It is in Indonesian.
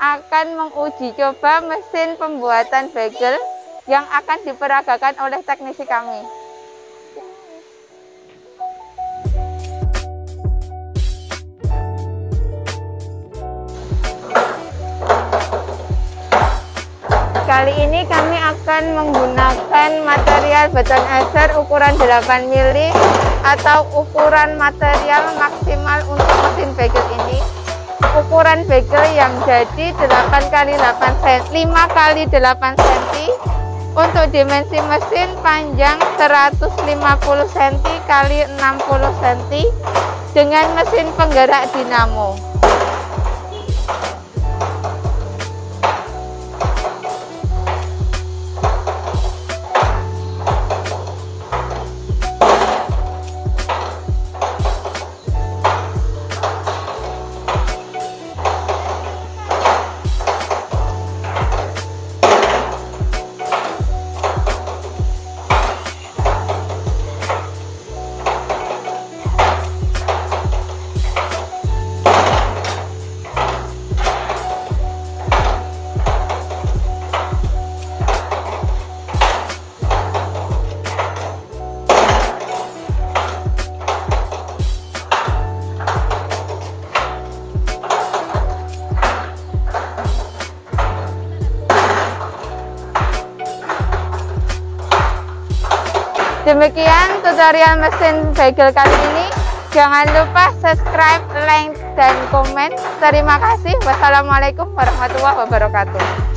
akan menguji coba mesin pembuatan bagel yang akan diperagakan oleh teknisi kami. Kali ini kami akan menggunakan material beton eser ukuran 8 mili atau ukuran material maksimal untuk mesin bagel ini. Ukuran bagel yang jadi 8 kali 8 cm, 5 kali 8 cm. Untuk dimensi mesin panjang 150 cm kali 60 cm dengan mesin penggerak dinamo. Demikian tutorial mesin bagel kali ini. Jangan lupa subscribe, like, dan komen. Terima kasih. Wassalamualaikum warahmatullahi wabarakatuh.